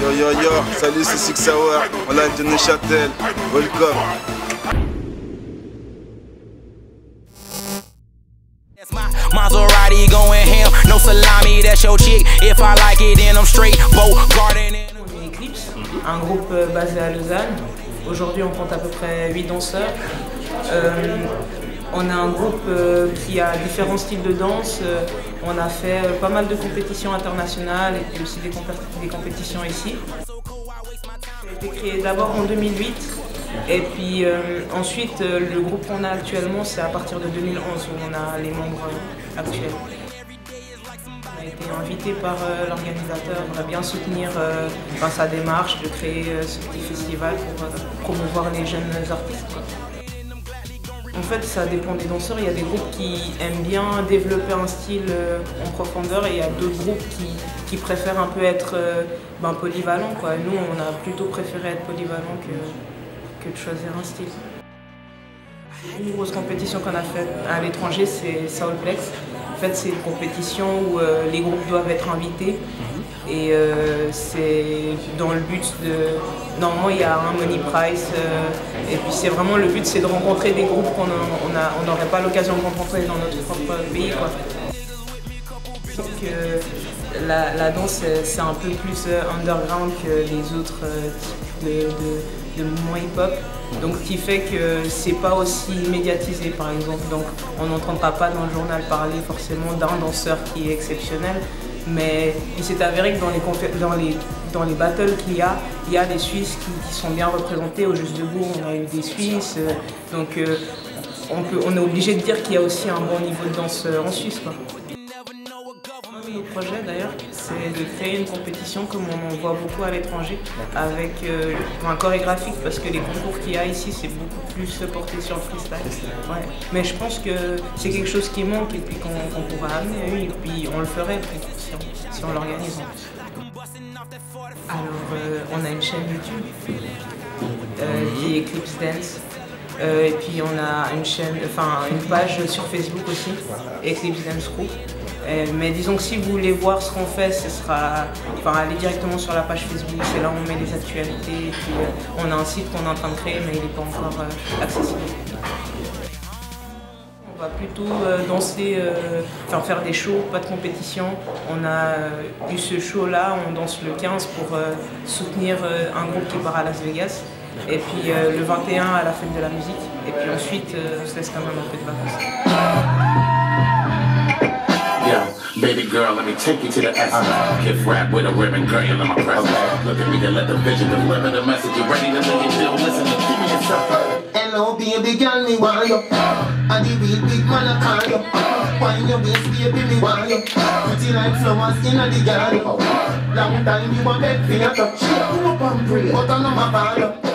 Yo yo yo, salut c'est Six Hour, on live de Neuchâtel, welcome. Maserati going ham, no salami, that's your chick. If I like it, then I'm straight. Boat garden Eclipse, un groupe euh, basé à Lausanne. Aujourd'hui, on compte à peu près 8 danseurs. Euh, on a un groupe euh, qui a différents styles de danse. Euh, on a fait euh, pas mal de compétitions internationales et puis aussi des, compé- des compétitions ici. A été créé d'abord en 2008 et puis ensuite le groupe qu'on a actuellement c'est à partir de 2011 où on a les membres actuels. On a été invité par l'organisateur à bien soutenir enfin, sa démarche de créer ce petit festival pour promouvoir les jeunes artistes. En fait, ça dépend des danseurs. Il y a des groupes qui aiment bien développer un style euh, en profondeur et il y a d'autres groupes qui, préfèrent un peu être euh, ben, polyvalents. Nous, on a plutôt préféré être polyvalent que, que de choisir un style. Une grosse compétition qu'on a faite à l'étranger, c'est Soulplex. En fait, c'est une compétition où euh, les groupes doivent être invités. Et euh, c'est dans le but de. Normalement, il y a un money price. euh, et puis, c'est vraiment le but, c'est de rencontrer des groupes qu'on on a- on n'aurait pas l'occasion de rencontrer dans notre propre pays. Quoi. Donc, la, danse, euh, c'est un peu plus euh, underground que les autres euh, types de, de- de hip-hop. Donc, qui fait que c'est pas aussi médiatisé, par exemple. Donc, on n'entendra pas dans le journal parler forcément d'un danseur qui est exceptionnel. Mais il s'est avéré que dans les, dans les, dans les battles qu'il y a, il y a des Suisses qui, sont bien représentés. Au Juste Debout, on a eu des Suisses. euh, donc, euh, on, est obligé de dire qu'il y a aussi un bon niveau de danse euh, en Suisse. Notre projet d'ailleurs, c'est de créer une compétition comme on en voit beaucoup à l'étranger, avec euh, un chorégraphique, parce que les concours qu'il y a ici, c'est beaucoup plus porté sur le freestyle. Ouais. Mais je pense que c'est quelque chose qui manque et puis qu'on pourrait amener, et puis on le ferait si on, si on l'organise. Alors, euh, on a une chaîne YouTube euh, qui est Eclipse Dance. Euh, et puis on a une chaîne, enfin une page sur Facebook aussi, Eclipse Dance Crew. Euh, mais disons que si vous voulez voir ce qu'on fait, ce sera, enfin directement sur la page Facebook, c'est là où on met les actualités. Puis euh, on a un site qu'on est en train de créer, mais il n'est pas encore euh, accessible. On va plutôt danser, faire des shows, pas de compétition. On a eu ce show-là, on danse le 15 pour soutenir un groupe qui part à Las Vegas. Et puis le 21 à la fête de la musique. Et puis ensuite, on se laisse quand même un peu de vacances. Yo, baby girl, let me take you to the essence. Kiff rap with a ribbon, girl, you're in my presence. Look at me and let the vision deliver the message. You ready to make it deal? Listen and give me a second. Hello, baby girl, me want you. And the real big man I call you. Wine your waist, baby, me want you. Pretty like flowers in the garden. Long time you want bed for your touch. You up and pray, but I know my father.